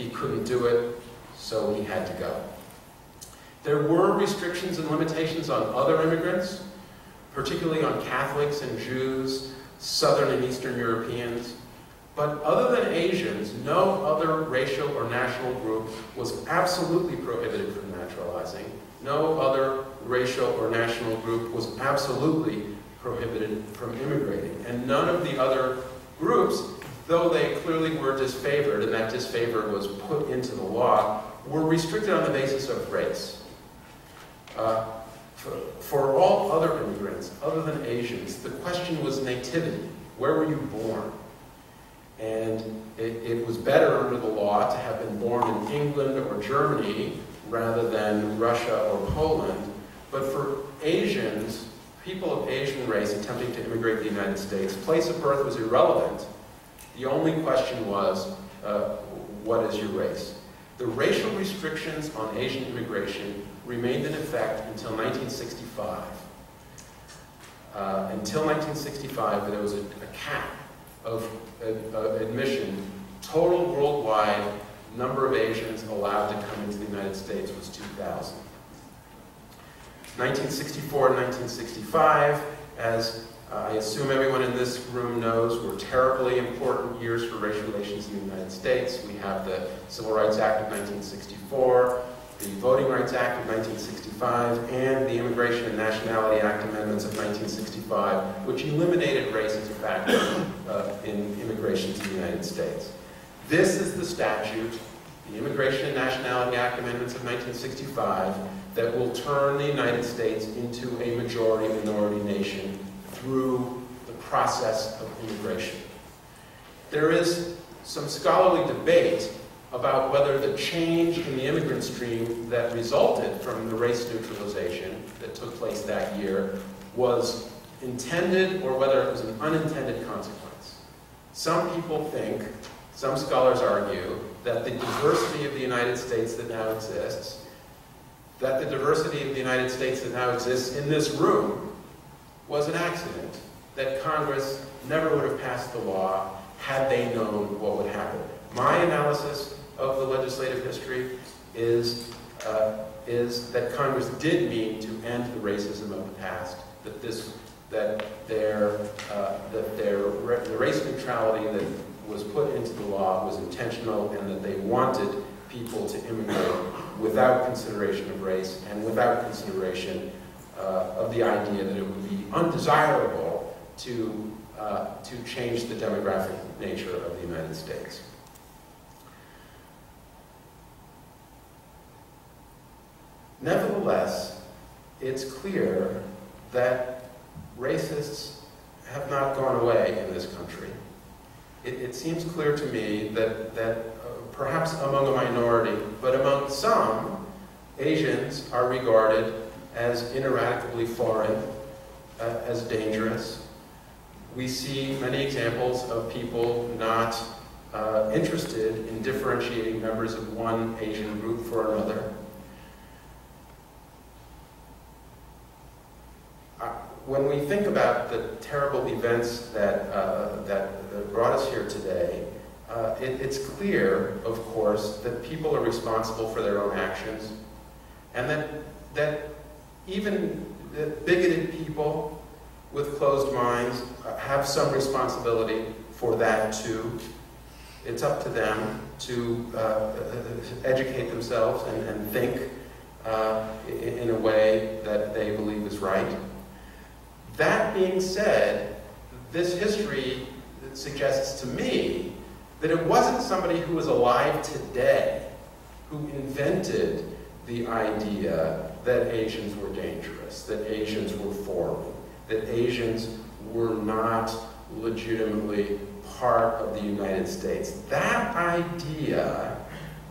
He couldn't do it, so he had to go. There were restrictions and limitations on other immigrants, particularly on Catholics and Jews, Southern and Eastern Europeans. But other than Asians, no other racial or national group was absolutely prohibited from naturalizing. No other racial or national group was absolutely prohibited from immigrating. And none of the other groups, though they clearly were disfavored, and that disfavor was put into the law, were restricted on the basis of race. Uh, for, for all other immigrants, other than Asians, the question was nativity. Where were you born? And it, it, was better under the law to have been born in England or Germany rather than Russia or Poland. But for Asians, people of Asian race attempting to immigrate to the United States, place of birth was irrelevant. The only question was, uh, what is your race? The racial restrictions on Asian immigration remained in effect until 1965. Uh, until 1965, there was a, a cap of, admission. Total worldwide number of Asians allowed to come into the United States was 2,000. 1964 and 1965, as I assume everyone in this room knows, were terribly important years for racial relations in the United States. We have the Civil Rights Act of 1964, the Voting Rights Act of 1965, and the Immigration and Nationality Act amendments of 1965, which eliminated race as a factor uh, in immigration to the United States. This is the statute, the Immigration and Nationality Act amendments of 1965, that will turn the United States into a majority-minority nation through the process of immigration. There is some scholarly debate about whether the change in the immigrant stream that resulted from the race neutralization that took place that year was intended or whether it was an unintended consequence. Some people think, some scholars argue, that the diversity of the United States that now exists, that the diversity of the United States that now exists in this room was an accident, that Congress never would have passed the law had they known what would happen. My analysis of the legislative history is, uh, is that Congress did mean to end the racism of the past, that this, that their, uh, that their the race neutrality that was put into the law was intentional and that they wanted people to immigrate without consideration of race and without consideration of the idea that it would be undesirable to, uh, to change the demographic nature of the United States. Nevertheless, it's clear that racists have not gone away in this country. It, it seems clear to me that, that uh, perhaps among a minority, but among some, Asians are regarded as ineradicably foreign, uh, as dangerous. We see many examples of people not uh, interested in differentiating members of one Asian group for another. when we think about the terrible events that, uh, that brought us here today, uh, it, it's clear, of course, that people are responsible for their own actions, and that, that even bigoted people with closed minds have some responsibility for that too. It's up to them to uh, educate themselves and, and think uh, in a way that they believe is right. That being said, this history suggests to me that it wasn't somebody who was alive today who invented the idea that Asians were dangerous, that Asians were foreign, that Asians were not legitimately part of the United States. That idea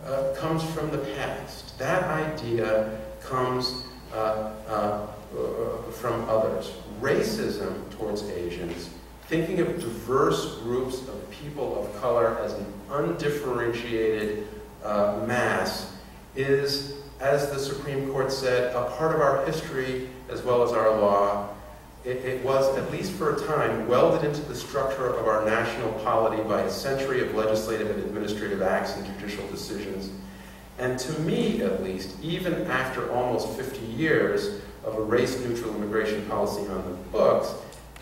uh, comes from the past. That idea comes uh, uh, uh from others racism towards Asians, thinking of diverse groups of people of color as an undifferentiated uh, mass is, as the Supreme Court said, a part of our history as well as our law. it, it was, at least for a time, welded into the structure of our national polity by a century of legislative and administrative acts and judicial decisions. And to me, at least, even after almost 50 years of a race-neutral immigration policy on the books,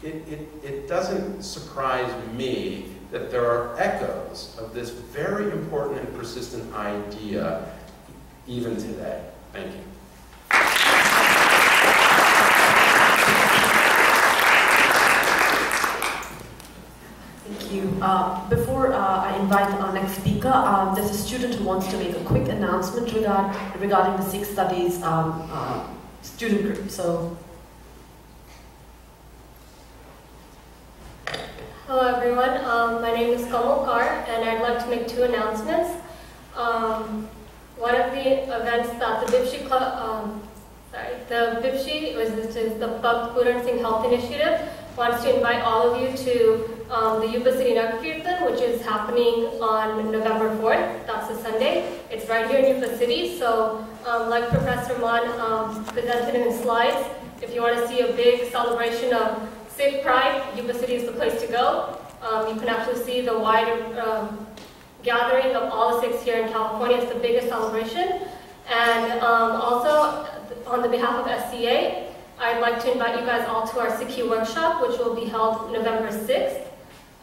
it, it, it doesn't surprise me that there are echoes of this very important and persistent idea even today. Thank you. Thank you. Uh, before uh, I invite our next speaker, um, there's a student who wants to make a quick announcement regard, regarding the Sikh Studies um, uh, student group. So Hello everyone, um, my name is Kamal Kaur and I'd like to make two announcements. Um, one of the events that the BIPSHI Club, um, sorry, the BIPSHI, which is the Bhakt Puran Singh Health Initiative, wants to invite all of you to um, the Yuba City Kirtan, which is happening on November 4th. That's a Sunday. It's right here in Yuba City. So, um, like Professor Mann um, presented in his slides, if you want to see a big celebration of Sikh Pride, Yuba City is the place to go. Um, you can actually see the wide um, gathering of all the Sikhs here in California. It's the biggest celebration. And um, also, on the behalf of SCA, I'd like to invite you guys all to our Sikhi workshop, which will be held November 6th.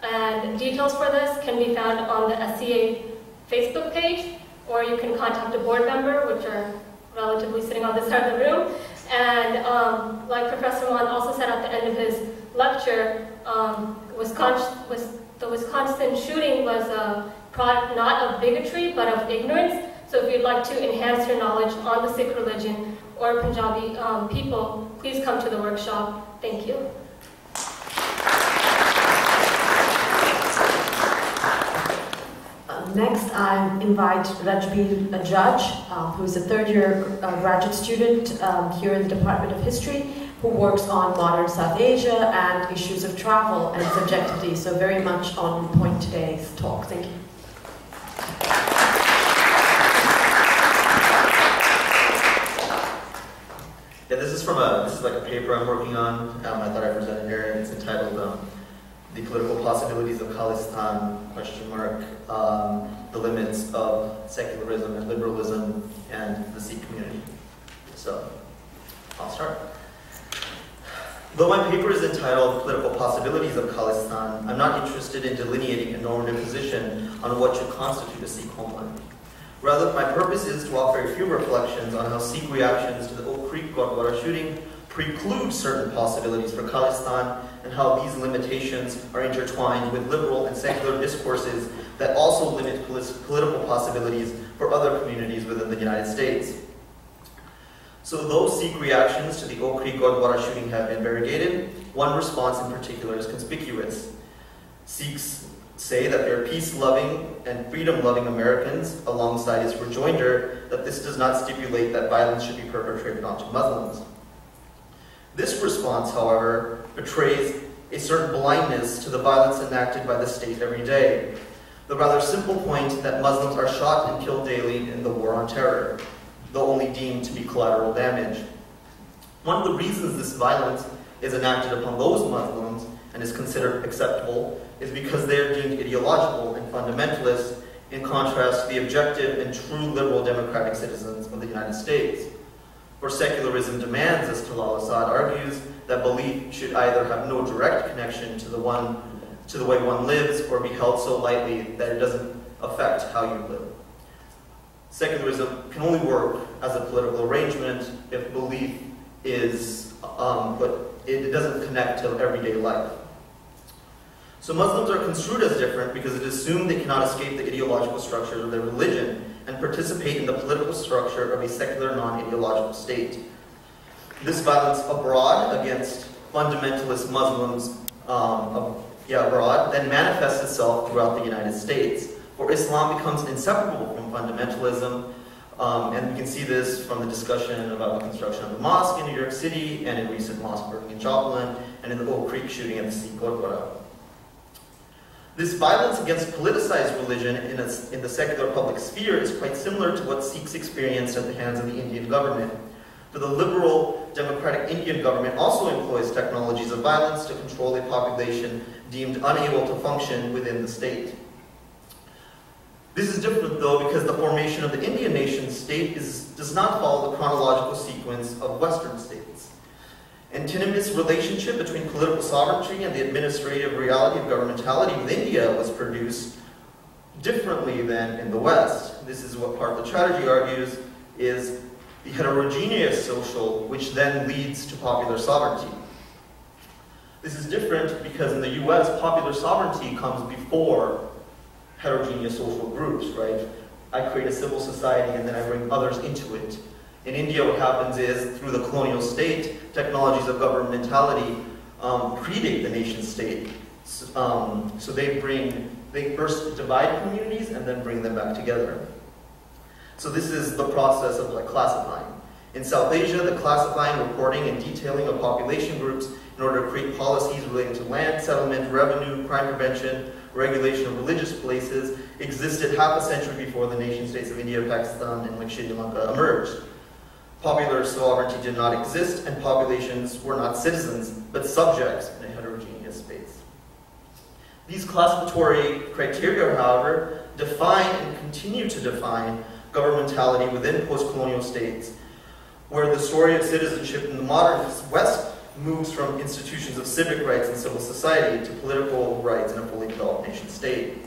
And details for this can be found on the SCA Facebook page, or you can contact a board member, which are relatively sitting on this side of the room. And um, like Professor Mann also said at the end of his lecture, um, Wisconsin, was, the Wisconsin shooting was a not of bigotry, but of ignorance. So if you'd like to enhance your knowledge on the Sikh religion or Punjabi um, people, please come to the workshop. Thank you. uh, next, I invite Rajbir Judge, uh, who is a third-year uh, graduate student um, here in the Department of History, who works on modern South Asia and issues of travel and subjectivity, so very much on point today's talk. Thank you. Yeah, this is from a, this is like a paper I'm working on. Um, I thought I presented here. And it's entitled um, "The Political Possibilities of Khalistan?" Question mark. Um, the limits of secularism and liberalism and the Sikh community. So, I'll start. Though my paper is entitled Political Possibilities of Khalistan, I'm not interested in delineating a normative position on what should constitute a Sikh homeland. Rather, my purpose is to offer a few reflections on how Sikh reactions to the Oak Creek Gurdwara shooting preclude certain possibilities for Khalistan and how these limitations are intertwined with liberal and secular discourses that also limit political possibilities for other communities within the United States. So those Sikh reactions to the Oak Creek Gurdwara shooting have been variegated. One response in particular is conspicuous. Sikhs say that they're peace-loving and freedom-loving Americans, alongside his rejoinder that this does not stipulate that violence should be perpetrated onto Muslims. This response, however, betrays a certain blindness to the violence enacted by the state every day. The rather simple point that Muslims are shot and killed daily in the war on terror though only deemed to be collateral damage. One of the reasons this violence is enacted upon those Muslims and is considered acceptable is because they are deemed ideological and fundamentalist in contrast to the objective and true liberal democratic citizens of the United States. For secularism demands, as Talal Asad argues, that belief should either have no direct connection to the one to the way one lives or be held so lightly that it doesn't affect how you live. Secularism can only work as a political arrangement if belief is, um, but it doesn't connect to everyday life. So Muslims are construed as different because it is assumed they cannot escape the ideological structure of their religion and participate in the political structure of a secular non-ideological state. This violence abroad against fundamentalist Muslims um, yeah, abroad then manifests itself throughout the United States where Islam becomes inseparable from fundamentalism. Um, and we can see this from the discussion about the construction of the mosque in New York City and in recent mosque burning in Joplin and in the Oak Creek shooting at the Sikh Gurdwara. This violence against politicized religion in, a, in the secular public sphere is quite similar to what Sikhs experienced at the hands of the Indian government. For the liberal democratic Indian government also employs technologies of violence to control a population deemed unable to function within the state. This is different though because the formation of the Indian nation state is, does not follow the chronological sequence of Western states. Antinomous relationship between political sovereignty and the administrative reality of governmentality with India was produced differently than in the West. This is what Partha Chatterjee argues is the heterogeneous social which then leads to popular sovereignty. This is different because in the US, popular sovereignty comes before heterogeneous social groups, right? I create a civil society and then I bring others into it. In India, what happens is, through the colonial state, technologies of governmentality um, predate the nation state. So, um, so they bring, they first divide communities and then bring them back together. So this is the process of like classifying. In South Asia, the classifying, reporting, and detailing of population groups in order to create policies relating to land, settlement, revenue, crime prevention, regulation of religious places existed half a century before the nation states of India, Pakistan, and like Sri Lanka emerged. Popular sovereignty did not exist, and populations were not citizens, but subjects in a heterogeneous space. These classificatory criteria, however, define and continue to define governmentality within post-colonial states, where the story of citizenship in the modern West moves from institutions of civic rights and civil society to political rights in a fully developed nation state.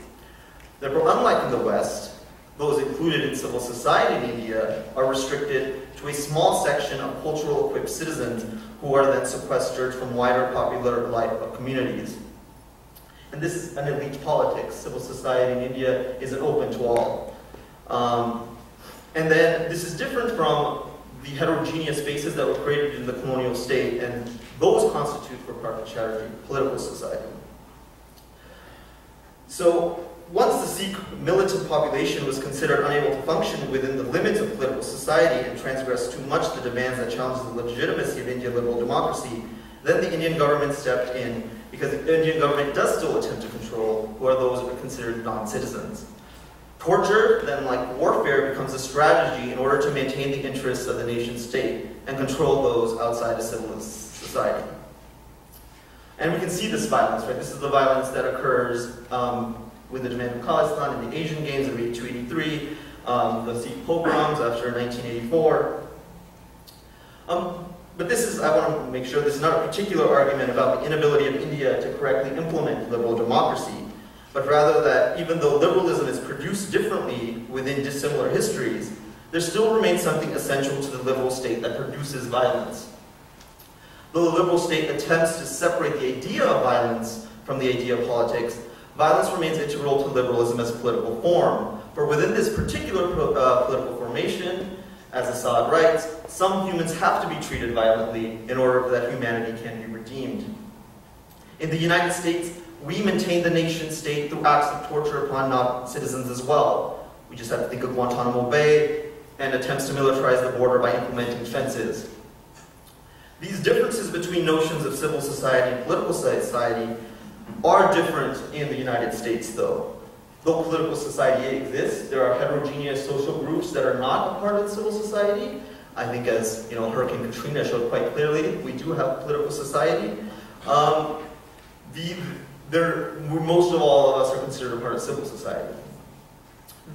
Therefore, unlike in the West, those included in civil society in India are restricted to a small section of cultural equipped citizens who are then sequestered from wider popular life of communities. And this is an elite politics. Civil society in India isn't open to all. Um, and then this is different from the heterogeneous spaces that were created in the colonial state, and those constitute for Partha Chatterjee political society. So once the Sikh militant population was considered unable to function within the limits of political society and transgressed too much the demands that challenged the legitimacy of Indian liberal democracy, then the Indian government stepped in because the Indian government does still attempt to control who are those who are considered non-citizens. Torture, then like warfare, becomes a strategy in order to maintain the interests of the nation state and control those outside of civil society. And we can see this violence, right? This is the violence that occurs um, with the demand of Khalistan in the Asian Games of 8283, um, the Sikh pogroms after 1984. Um, but this is, I want to make sure this is not a particular argument about the inability of India to correctly implement liberal democracy, but rather that even though liberalism is produced differently within dissimilar histories, there still remains something essential to the liberal state that produces violence. Though the liberal state attempts to separate the idea of violence from the idea of politics, violence remains integral to liberalism as a political form. For within this particular uh, political formation, as Asad writes, some humans have to be treated violently in order that humanity can be redeemed. In the United States, we maintain the nation state through acts of torture upon non-citizens as well. We just have to think of Guantanamo Bay and attempts to militarize the border by implementing fences. These differences between notions of civil society and political society are different in the United States, though. Though political society exists, there are heterogeneous social groups that are not a part of the civil society. I think as you know, Hurricane Katrina showed quite clearly, we do have political society. Um, the, most of all of us are considered a part of civil society.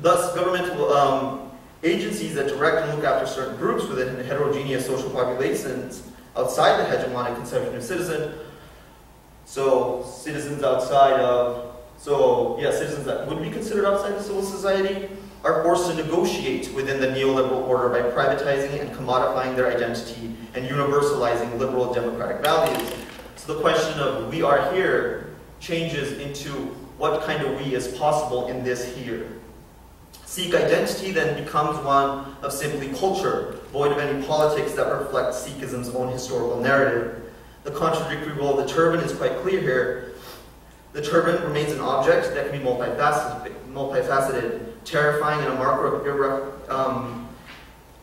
Thus, governmental um, agencies that direct and look after certain groups within heterogeneous social populations outside the hegemonic conception of citizen so citizens outside of, so yeah, citizens that would be considered outside the civil society are forced to negotiate within the neoliberal order by privatizing and commodifying their identity and universalizing liberal democratic values. So the question of we are here changes into what kind of we is possible in this here. Sikh identity then becomes one of simply culture, void of any politics that reflect Sikhism's own historical narrative. The contradictory role of the turban is quite clear here. The turban remains an object that can be multifaceted, multifaceted terrifying and a marker of irre, um,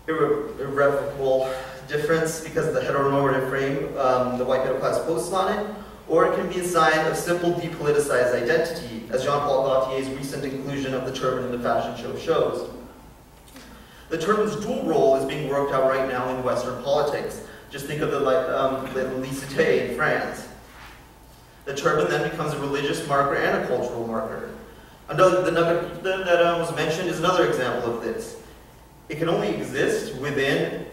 irre, irrevocable difference because of the heteronormative frame um, the white middle class posts on it, or it can be a sign of simple depoliticized identity, as Jean-Paul Gaultier's recent inclusion of the turban in the fashion show shows. The turban's dual role is being worked out right now in Western politics. Just think of the like um, laïcité in France. The turban then becomes a religious marker and a cultural marker. Another, the nugget that, um, was mentioned is another example of this. It can only exist within.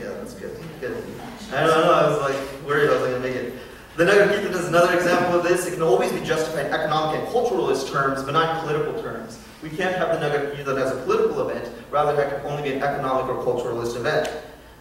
Yeah, that's good. Good. I don't know. I was like worried I was going to make it. The Kirtan is another example of this. It can always be justified in economic and culturalist terms, but not in political terms. We can't have the Kirtan as a political event. Rather, it can only be an economic or culturalist event.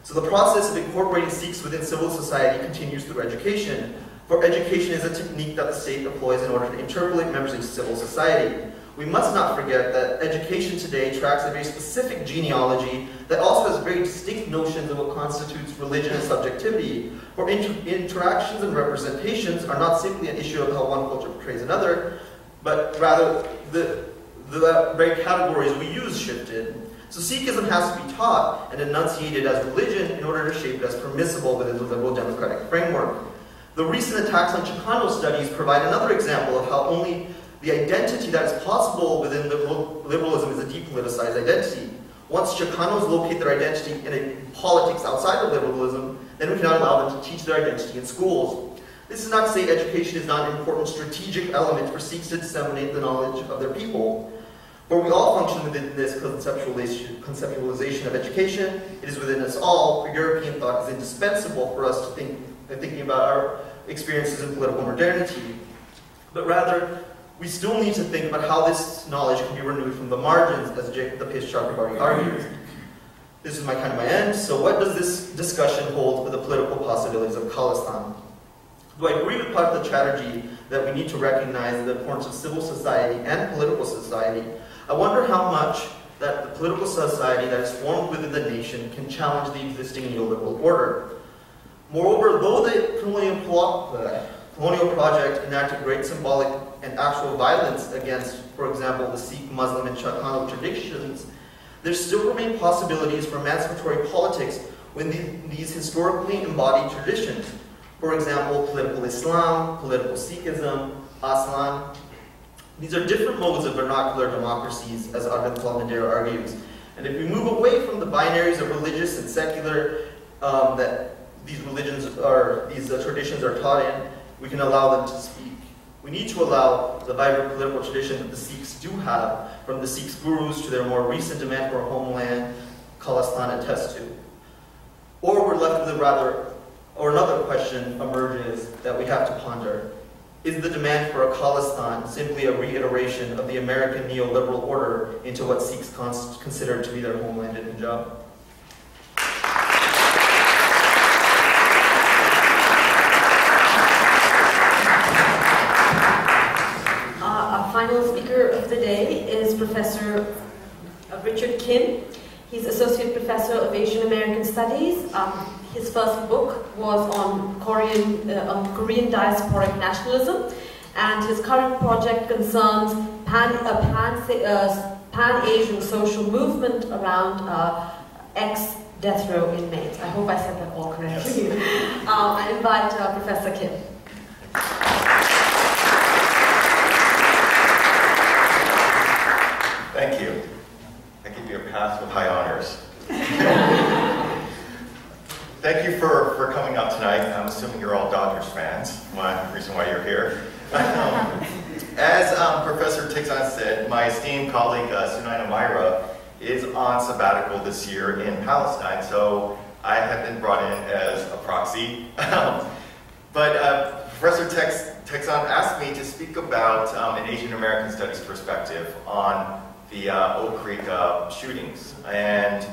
So the process of incorporating Sikhs within civil society continues through education. For education is a technique that the state employs in order to interpolate members into civil society. We must not forget that education today tracks a very specific genealogy that also has very distinct notions of what constitutes religion and subjectivity, where inter interactions and representations are not simply an issue of how one culture portrays another, but rather the, the very categories we use shifted. So Sikhism has to be taught and enunciated as religion in order to shape it as permissible within the liberal democratic framework. The recent attacks on Chicano studies provide another example of how only the identity that is possible within liberal, liberalism is a depoliticized identity. Once Chicanos locate their identity in a politics outside of liberalism, then we cannot allow them to teach their identity in schools. This is not to say education is not an important strategic element for Sikhs to disseminate the knowledge of their people. But we all function within this conceptualization, of education. It is within us all, European thought is indispensable for us to think, thinking about our experiences in political modernity. But rather, we still need to think about how this knowledge can be renewed from the margins, as Jake, the Page Chakrabarty argues. This is my kind of my end. So what does this discussion hold for the political possibilities of Khalistan? Do I agree with Partha Chatterjee that we need to recognize the importance of civil society and political society? I wonder how much that the political society that is formed within the nation can challenge the existing neoliberal order. Moreover, though the colonial, colonial project enacted great symbolic and actual violence against, for example, the Sikh, Muslim, and Chicano traditions, there still remain possibilities for emancipatory politics within these historically embodied traditions. For example, political Islam, political Sikhism, Aslan. These are different modes of vernacular democracies, as Arvind Mandair argues. And if we move away from the binaries of religious and secular um, that these religions are, these uh, traditions are taught in, we can allow them to speak. We need to allow the vibrant political tradition that the Sikhs do have, from the Sikhs gurus to their more recent demand for a homeland, Khalistan attests to. Or we're left with a rather, or another question emerges that we have to ponder. Is the demand for a Khalistan simply a reiteration of the American neoliberal order into what Sikhs consider to be their homeland in Punjab? final speaker of the day is Professor uh, Richard Kim. He's Associate Professor of Asian American Studies. Um, his first book was on Korean, uh, on Korean diasporic nationalism, and his current project concerns pan, uh, pan, uh, pan-Asian social movement around uh, ex-death row inmates. I hope I said that all correctly. Yes. Uh, I invite Professor Kim. Thank you. I give you a pass with high honors. Thank you for, for coming out tonight. I'm assuming you're all Dodgers fans, one reason why you're here. As um, Professor Tixon said, my esteemed colleague uh, Sunaina Maira is on sabbatical this year in Palestine, so I have been brought in as a proxy. but uh, Professor Tex, asked me to speak about um, an Asian American Studies perspective on the uh, Oak Creek uh, shootings. And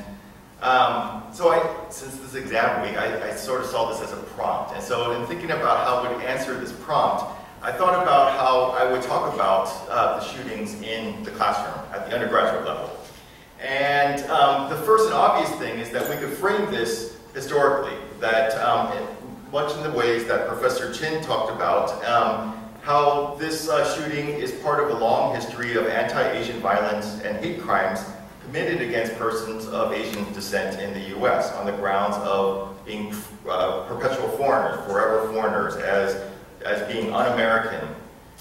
um, so I, since this exam week, I, I, sort of saw this as a prompt. And so in thinking about how I would answer this prompt, I thought about how I would talk about uh, the shootings in the classroom at the undergraduate level. And um, the first and obvious thing is that we could frame this historically, that um, much in the ways that Professor Chin talked about, um, how this uh, shooting is part of a long history of anti-Asian violence and hate crimes committed against persons of Asian descent in the U.S. on the grounds of being uh, perpetual foreigners, forever foreigners, as, as being un-American.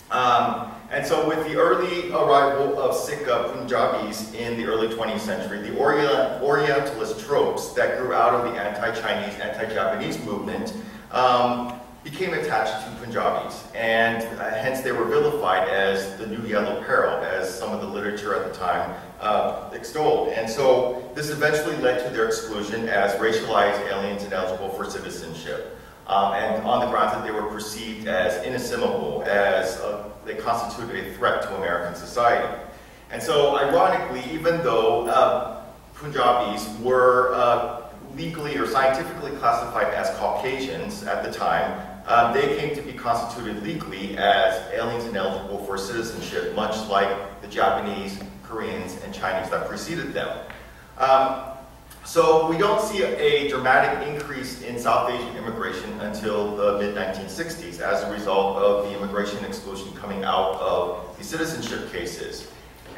Um, and so with the early arrival of Sikh Punjabis in the early 20th century, the Orientalist tropes that grew out of the anti-Chinese, anti-Japanese movement um, became attached to Punjabis, and uh, hence they were vilified as the new yellow peril, as some of the literature at the time uh, extolled. And so this eventually led to their exclusion as racialized aliens ineligible for citizenship. Um, and on the grounds that they were perceived as inassimilable, as uh, they constituted a threat to American society. And so, ironically, even though uh, Punjabis were uh, legally or scientifically classified as Caucasians at the time, um, they came to be constituted legally as aliens ineligible for citizenship, much like the Japanese, Koreans, and Chinese that preceded them. Um, so we don't see a, dramatic increase in South Asian immigration until the mid-1960s as a result of the immigration exclusion coming out of the citizenship cases.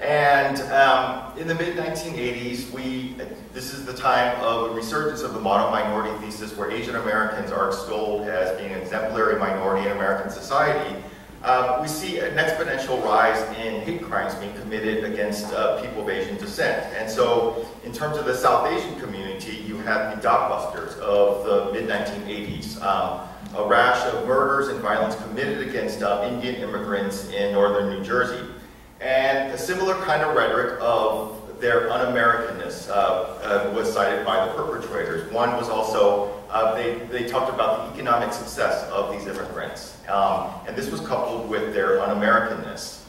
And um, in the mid-1980s, we this is the time of a resurgence of the model minority thesis where Asian Americans are extolled as being an exemplary minority in American society. Uh, we see an exponential rise in hate crimes being committed against uh, people of Asian descent. And so, in terms of the South Asian community, you have the Dog of the mid-1980s. Um, a rash of murders and violence committed against uh, Indian immigrants in northern New Jersey. And a similar kind of rhetoric of their un-Americanness uh, uh, was cited by the perpetrators. One was also, uh, they, they talked about the economic success of these immigrants. Um, and this was coupled with their un-Americanness.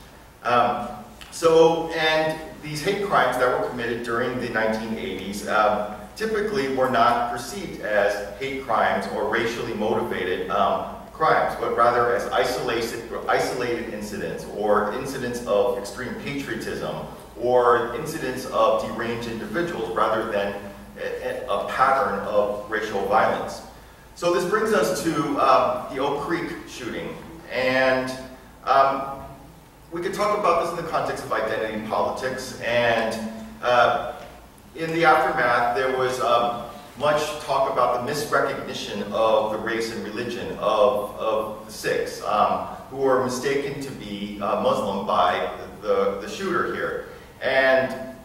Um, so, and these hate crimes that were committed during the 1980s um, typically were not perceived as hate crimes or racially motivated um, crimes, but rather as isolated, isolated incidents or incidents of extreme patriotism or incidents of deranged individuals rather than a, pattern of racial violence. So this brings us to um, the Oak Creek shooting. And um, we could talk about this in the context of identity politics. And uh, in the aftermath, there was um, much talk about the misrecognition of the race and religion of, of the Sikhs, um, who were mistaken to be uh, Muslim by the, the shooter here. And,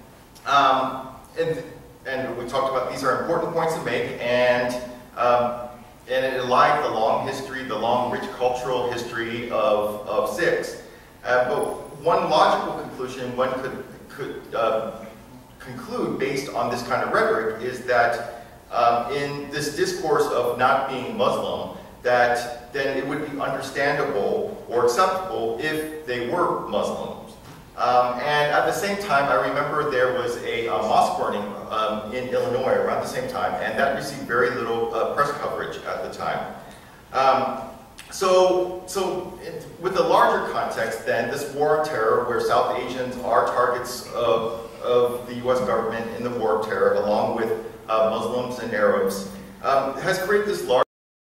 um, and, and we talked about these are important points to make, and, um, and it allied the long history, the long, rich cultural history of, of Sikhs. Uh, but one logical conclusion one could, could uh, conclude based on this kind of rhetoric is that um, in this discourse of not being Muslim, that then it would be understandable or acceptable if they were Muslims. Um, and at the same time, I remember there was a, a mosque burning um, in Illinois around the same time, and that received very little uh, press coverage at the time. Um, so, so it, with the larger context, then, this war on terror, where South Asians are targets of, of the U.S. government in the war of terror, along with uh, Muslims and Arabs, um, has created this large